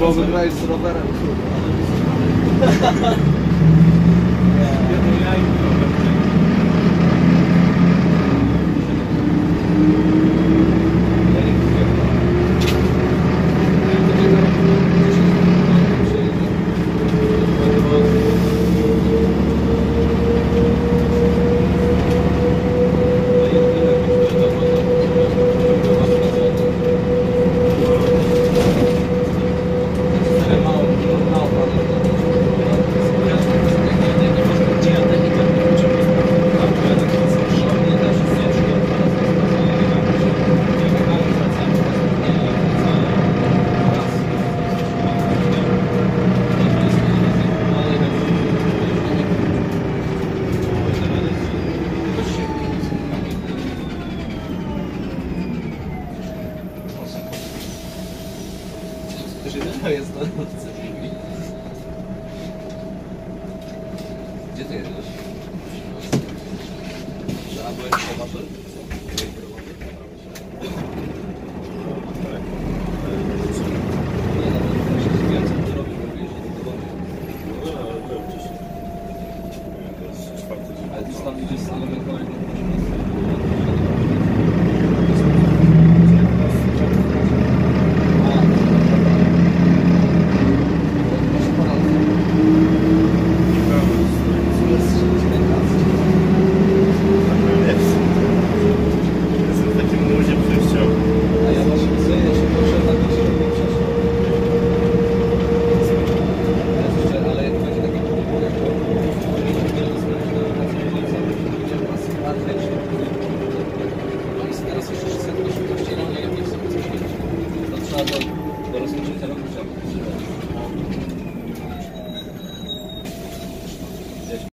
Bo wygrałeś z rowerem. Жена, я знаю, Где ты идешь? Да, мы помогли. Hadi İstanbul'da sağlamak Thank you.